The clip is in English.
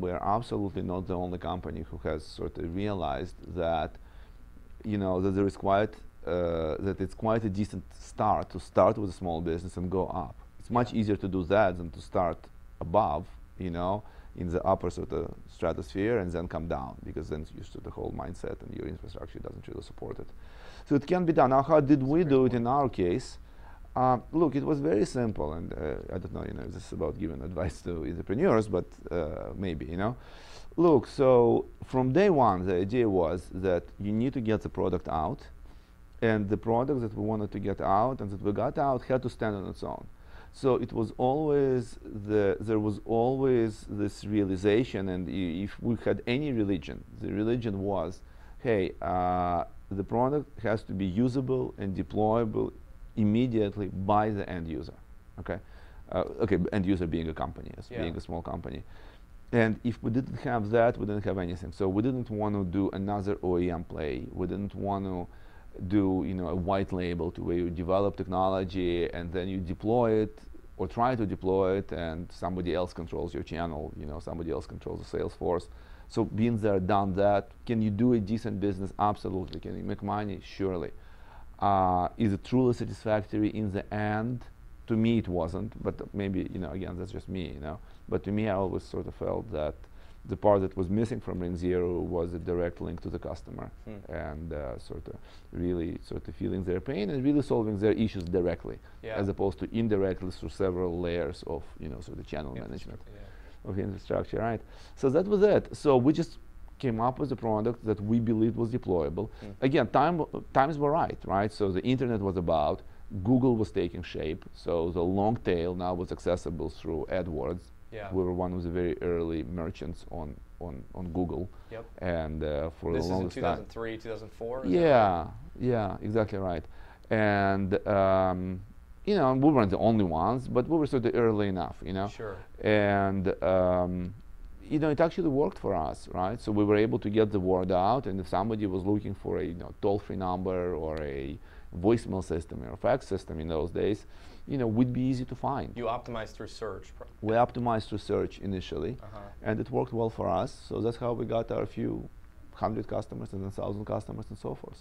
we are absolutely not the only company who has sort of realized that, you know, that there is quite uh, that it's quite a decent start to start with a small business and go up. It's much easier to do that than to start above, you know, in the upper sort of stratosphere and then come down because then you to the whole mindset and your infrastructure doesn't really support it. So it can be done. Now, how did we do it in our case? Uh, look, it was very simple, and uh, I don't know, you know, this is about giving advice to entrepreneurs, but uh, maybe, you know. Look, so from day one, the idea was that you need to get the product out, and the product that we wanted to get out and that we got out had to stand on its own. So it was always the there was always this realization, and if we had any religion, the religion was, hey, uh, the product has to be usable and deployable immediately by the end user. Okay, uh, okay, end user being a company, as yeah. being a small company. And if we didn't have that, we didn't have anything. So we didn't want to do another OEM play. We didn't want to do you know a white label to where you develop technology and then you deploy it or try to deploy it and somebody else controls your channel you know somebody else controls the sales force so being there done that can you do a decent business absolutely can you make money surely uh, is it truly satisfactory in the end to me it wasn't but maybe you know again that's just me you know but to me i always sort of felt that the part that was missing from Ring Zero was a direct link to the customer hmm. and uh, sort of really sort of feeling their pain and really solving their issues directly yeah. as opposed to indirectly through several layers of you know sort of channel management yeah. of infrastructure right so that was it so we just came up with a product that we believed was deployable hmm. again time times were right right so the internet was about Google was taking shape so the long tail now was accessible through AdWords yeah. We were one of the very early merchants on on, on Google. Yep. And uh, for this the longest time. This is in 2003, 2004. Yeah, right? yeah, exactly right. And um, you know, we weren't the only ones, but we were sort of early enough, you know. Sure. And um, you know, it actually worked for us, right? So we were able to get the word out, and if somebody was looking for a you know toll-free number or a voicemail system or a fax system in those days, you know, would be easy to find. You optimized through search. We optimized through search initially, uh -huh. and it worked well for us. So that's how we got our few hundred customers and then thousand customers and so forth.